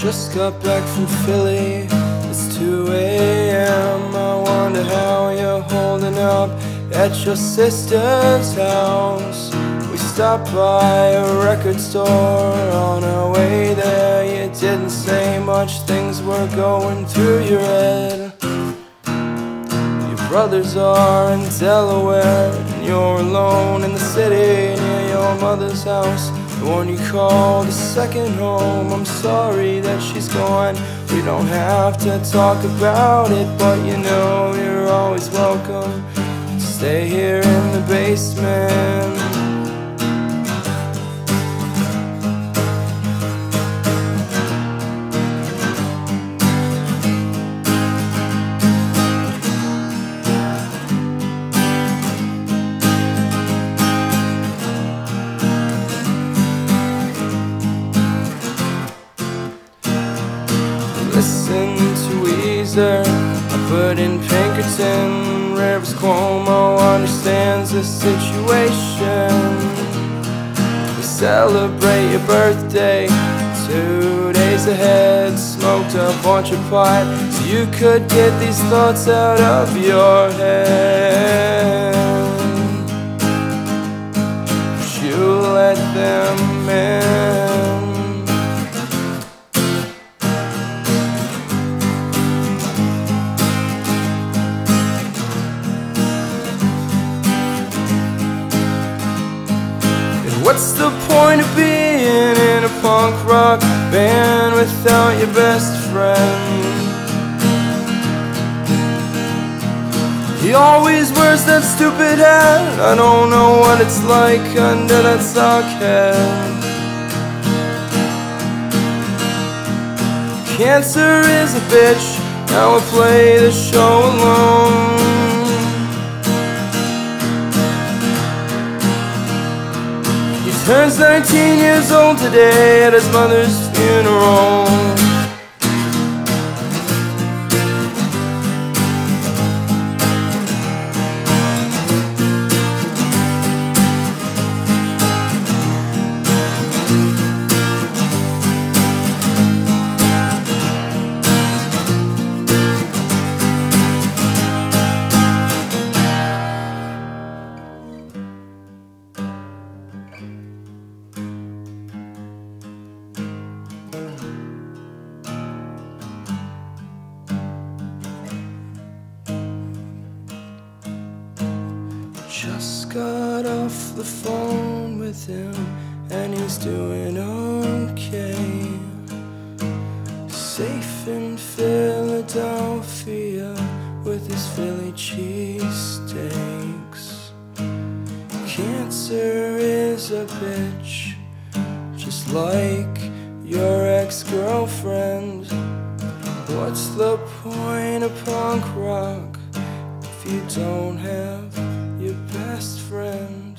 Just got back from Philly, it's 2 a.m. I wonder how you're holding up at your sister's house. We stopped by a record store on our way there. You didn't say much, things were going through your head. Your brothers are in Delaware, and you're alone in the city near your mother's house. The one you call the second home. I'm sorry that she's gone. We don't have to talk about it, but you know you're always welcome. to Stay here in the basement. Listen to Weezer. I put in Pinkerton. Rivers Cuomo understands the situation. We celebrate your birthday two days ahead. Smoked a bunch of pot so you could get these thoughts out of your head. But you let them in. What's the point of being in a punk rock band without your best friend? He always wears that stupid hat. I don't know what it's like under that sock hat. Cancer is a bitch. Now I play the show alone. Turns 19 years old today at his mother's funeral. Just got off the phone with him, and he's doing okay. Safe in Philadelphia with his Philly cheesesteaks. Cancer is a bitch, just like your ex girlfriend. What's the point of punk rock if you don't have best friend?